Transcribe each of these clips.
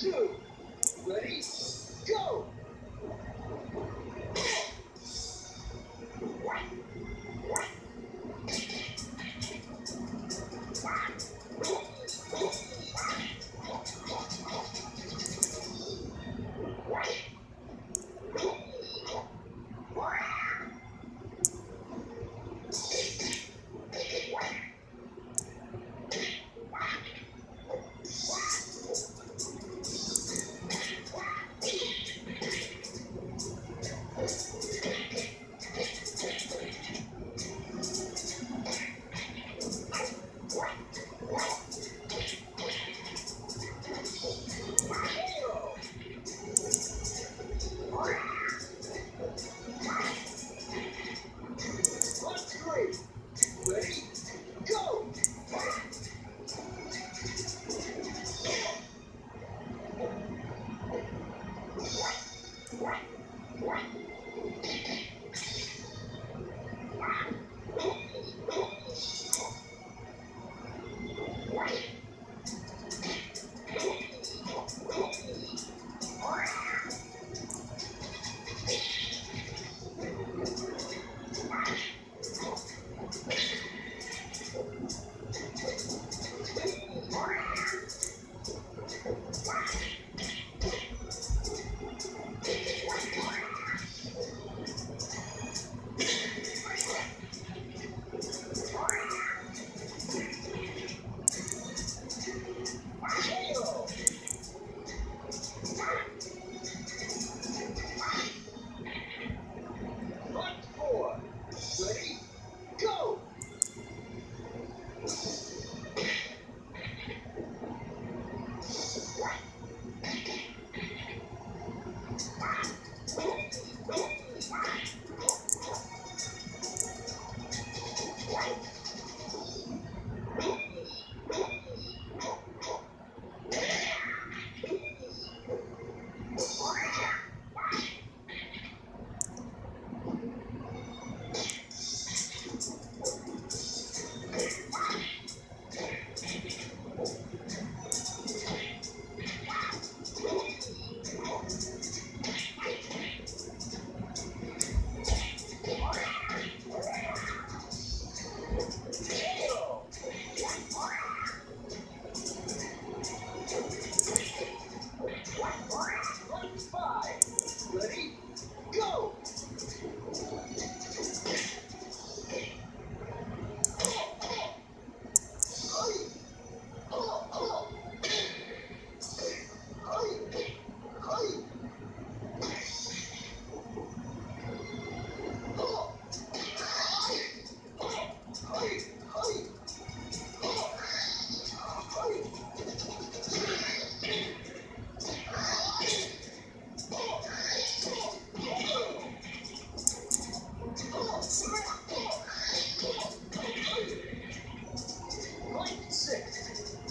two. Four.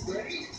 Great.